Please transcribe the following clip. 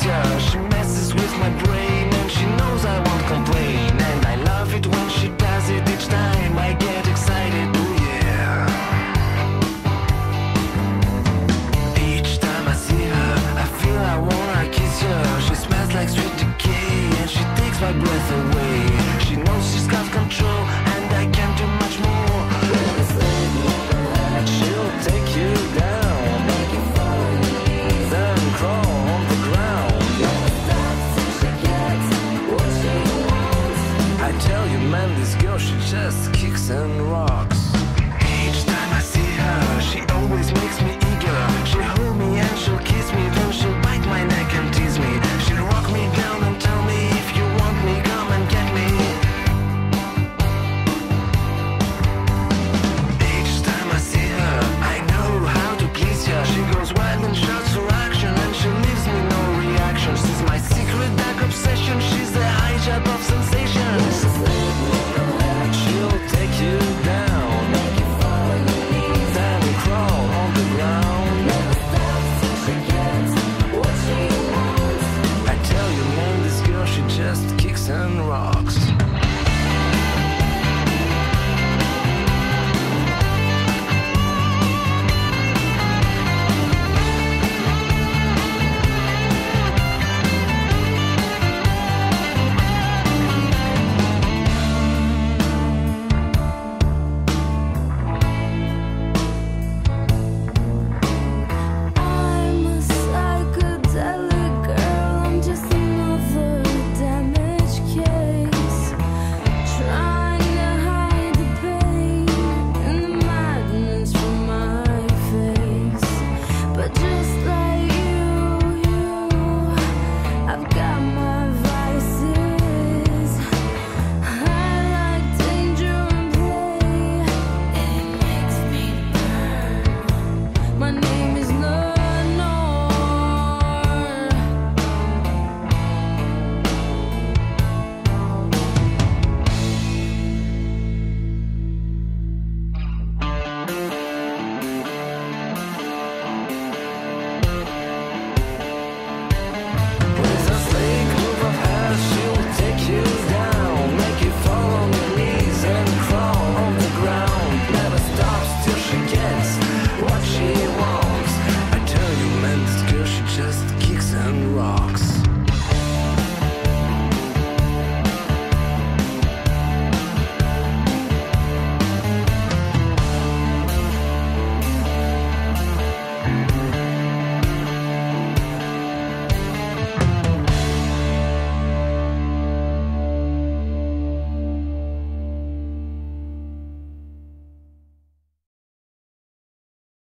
She messes with my brain and she knows I won't complain. And I love it when she does it each time I get excited. Oh yeah. Each time I see her, I feel I wanna kiss her. She smells like sweet decay and she takes my breath away. She knows she's got control tell you, man, this girl, she just kicks and rocks. Each time I see her, she always makes